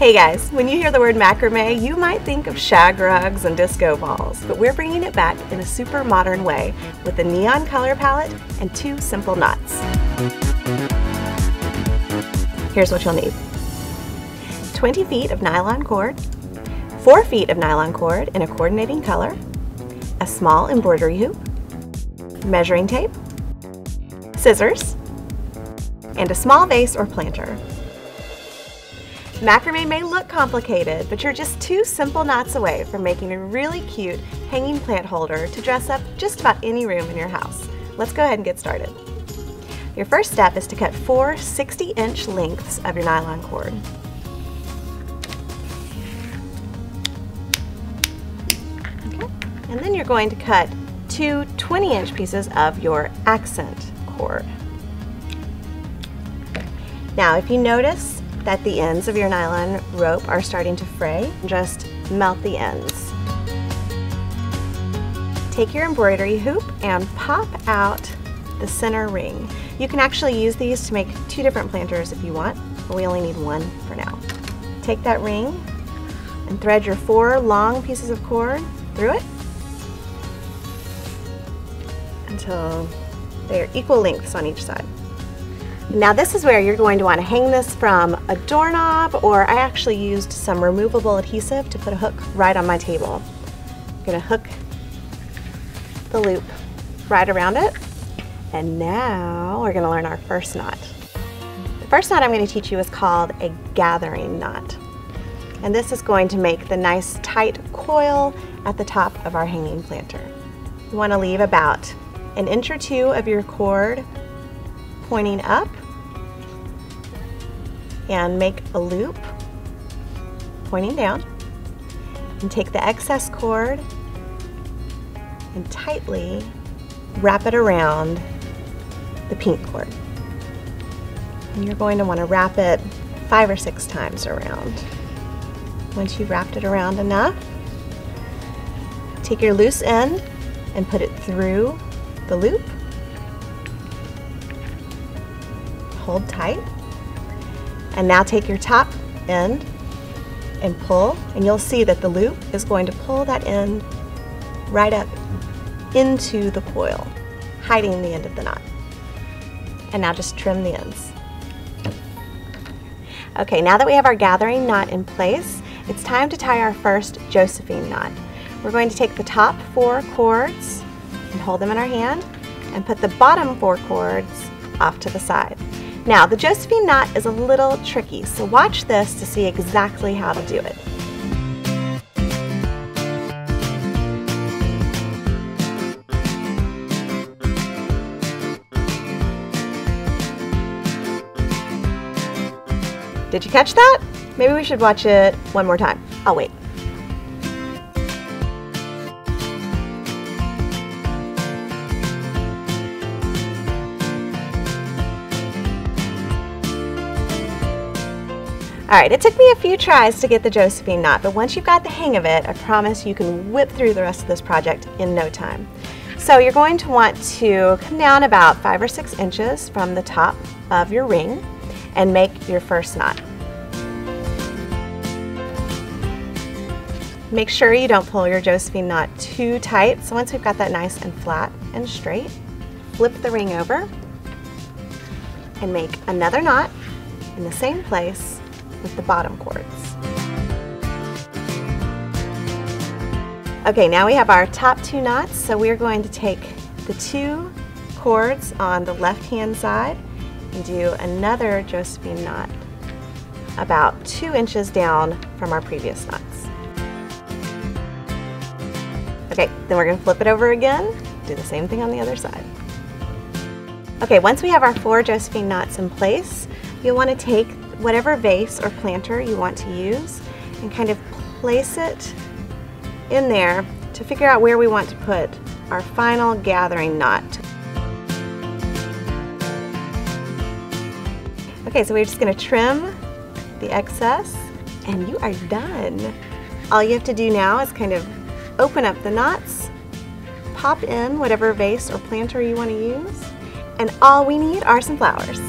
Hey guys, when you hear the word macrame, you might think of shag rugs and disco balls, but we're bringing it back in a super modern way with a neon color palette and two simple knots. Here's what you'll need. 20 feet of nylon cord, 4 feet of nylon cord in a coordinating color, a small embroidery hoop, measuring tape, scissors, and a small vase or planter. Macrame may look complicated, but you're just two simple knots away from making a really cute hanging plant holder to dress up just about any room in your house. Let's go ahead and get started. Your first step is to cut four 60 inch lengths of your nylon cord. Okay. And then you're going to cut two 20 inch pieces of your accent cord. Now if you notice that the ends of your nylon rope are starting to fray, just melt the ends. Take your embroidery hoop and pop out the center ring. You can actually use these to make two different planters if you want, but we only need one for now. Take that ring and thread your four long pieces of cord through it until they are equal lengths on each side. Now this is where you're going to want to hang this from a doorknob or I actually used some removable adhesive to put a hook right on my table. I'm going to hook the loop right around it and now we're going to learn our first knot. The first knot I'm going to teach you is called a gathering knot and this is going to make the nice tight coil at the top of our hanging planter. You want to leave about an inch or two of your cord pointing up and make a loop pointing down and take the excess cord and tightly wrap it around the pink cord. And you're going to want to wrap it five or six times around. Once you've wrapped it around enough, take your loose end and put it through the loop. Hold tight and now take your top end and pull, and you'll see that the loop is going to pull that end right up into the coil, hiding the end of the knot. And now just trim the ends. Okay, now that we have our gathering knot in place, it's time to tie our first Josephine knot. We're going to take the top four cords and hold them in our hand and put the bottom four cords off to the side. Now, the Josephine knot is a little tricky, so watch this to see exactly how to do it. Did you catch that? Maybe we should watch it one more time. I'll wait. All right, it took me a few tries to get the Josephine knot, but once you've got the hang of it, I promise you can whip through the rest of this project in no time. So you're going to want to come down about five or six inches from the top of your ring and make your first knot. Make sure you don't pull your Josephine knot too tight. So once we've got that nice and flat and straight, flip the ring over and make another knot in the same place with the bottom cords. Okay, now we have our top two knots, so we're going to take the two cords on the left-hand side and do another Josephine knot about two inches down from our previous knots. Okay, then we're gonna flip it over again, do the same thing on the other side. Okay, once we have our four Josephine knots in place, you'll wanna take whatever vase or planter you want to use and kind of place it in there to figure out where we want to put our final gathering knot. Okay, so we're just gonna trim the excess and you are done. All you have to do now is kind of open up the knots, pop in whatever vase or planter you wanna use, and all we need are some flowers.